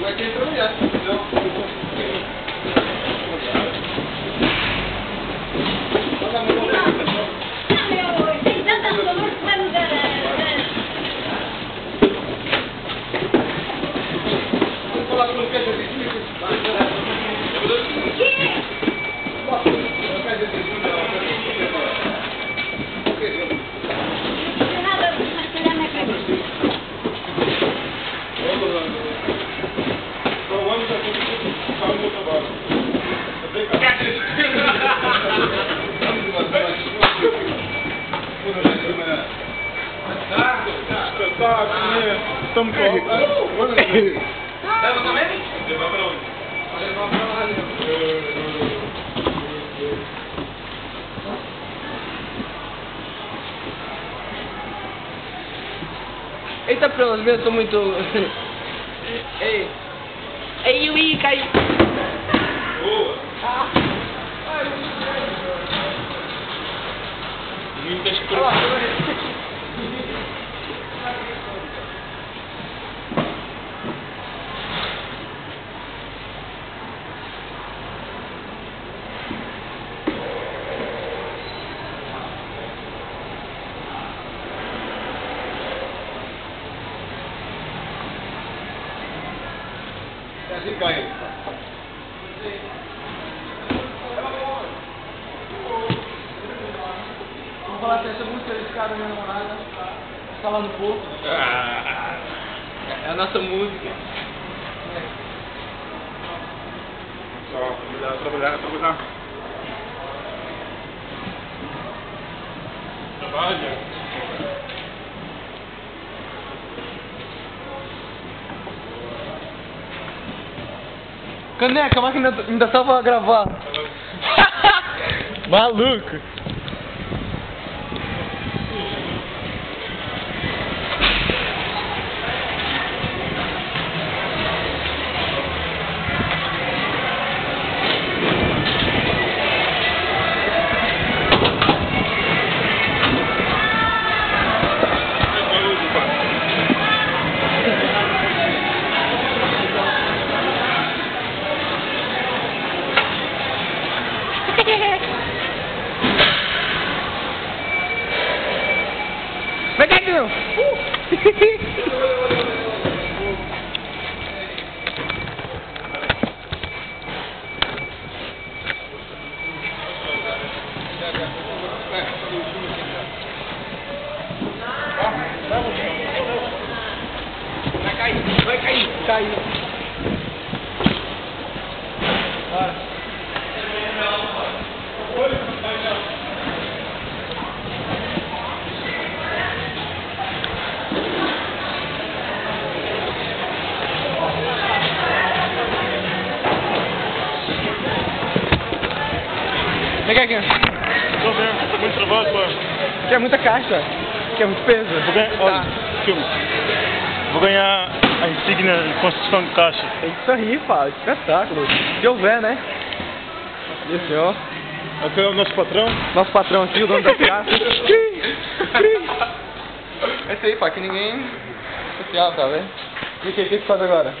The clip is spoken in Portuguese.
Vai ter que trabalhar. Tem tanta solução que vai mudar. Vamos falar com o que a gente O quê? Não tem nada a tirar minha cabeça. Estamos com Leva também? Levar pra onde? Levar pra lá? Eita, pronto, eu tô muito. 哎，哎呦喂，开！哦，啊，哎。Assim cai. Vamos falar assim, essa música desse cara, minha namorada. Está lá no posto. É a nossa música. Só trabalhar, trabalhar, trabalhar. Trabalha. Caneca, a máquina ainda estava a gravar. Maluco. Where'd that go? Caiu. Vem cá, Guilherme. Tô vendo, tá muito trabalho, pô. Que é muita caixa. Que é muito peso. Vou ganhar, olha, filme. Vou ganhar a insígnia de construção de caixa. É isso aí, Fábio. Espetáculo. Se houver, né? Esse, ó. Aqui é o nosso patrão. Nosso patrão aqui, o dono da casa. Esse aí, pá, que ninguém... Social, tá vendo? E o que, que você faz agora?